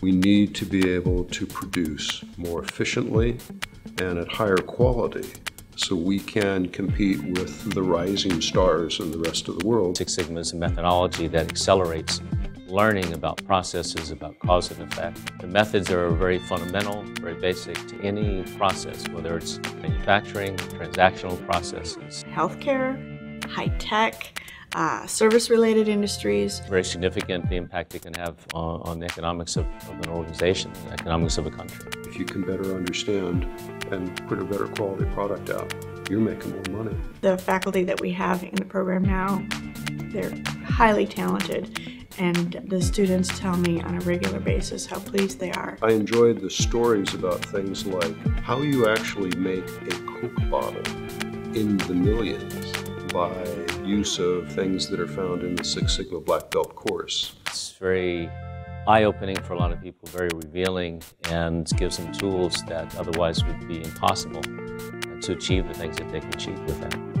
We need to be able to produce more efficiently and at higher quality so we can compete with the rising stars in the rest of the world. Six Sigma is a methodology that accelerates learning about processes, about cause and effect. The methods are very fundamental, very basic to any process, whether it's manufacturing, transactional processes. Healthcare, high tech, uh, service-related industries. Very significant the impact it can have on, on the economics of, of, an organization, the economics of a country. If you can better understand and put a better quality product out, you're making more money. The faculty that we have in the program now, they're highly talented and the students tell me on a regular basis how pleased they are. I enjoyed the stories about things like how you actually make a Coke bottle in the millions by use of things that are found in the Six Sigma Black Belt course. It's very eye-opening for a lot of people, very revealing, and gives them tools that otherwise would be impossible to achieve the things that they can achieve with that.